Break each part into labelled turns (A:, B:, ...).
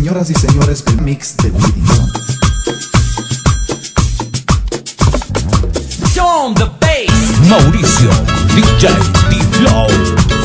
A: Señoras y señores, el mix de Whittington.
B: On the bass.
C: Mauricio DJ D-Flow.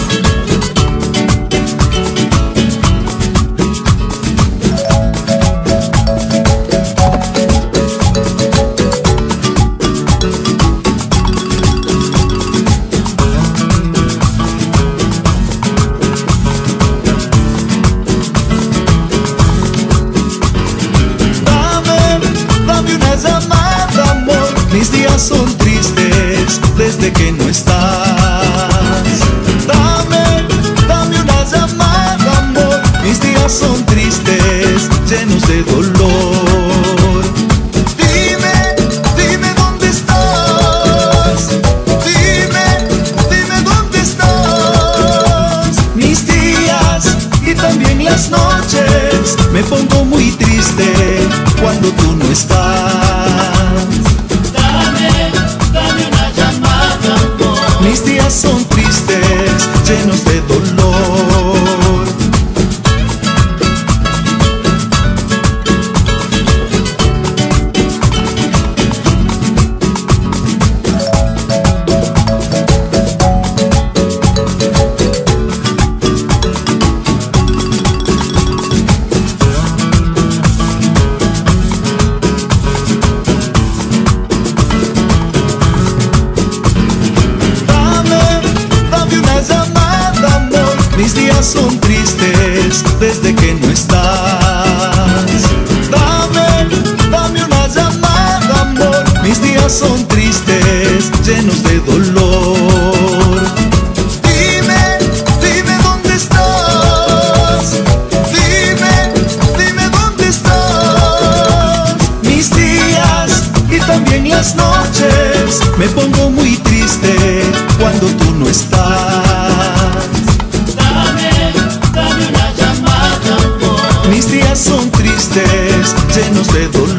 D: Las noches me pongo muy triste cuando tú no estás. Son tristes desde que no estás. Dame, dame una llamada, amor. Mis días son tristes, llenos de dolor. Dime, dime dónde estás. Dime, dime dónde estás. Mis días y también las noches me pongo muy triste cuando tú no estás. Son tristes, llenos de dolor.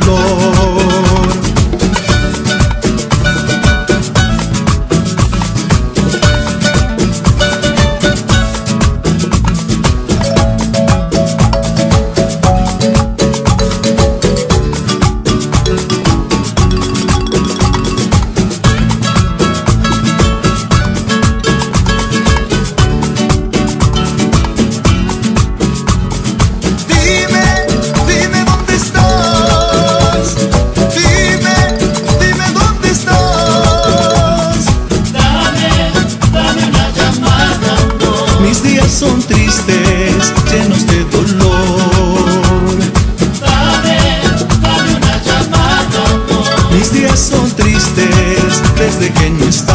D: Mis días son tristes, llenos de dolor.
E: Dame, dame una llamada, amor.
D: Mis días son tristes desde que no estás.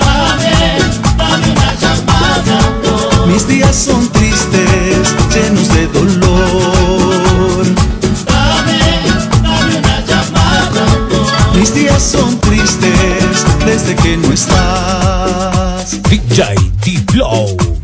E: Dame, dame una llamada, amor.
D: Mis días son tristes, llenos de dolor.
E: Dame, dame una llamada, amor.
D: Mis días son tristes desde que no estás.
C: DJ Low.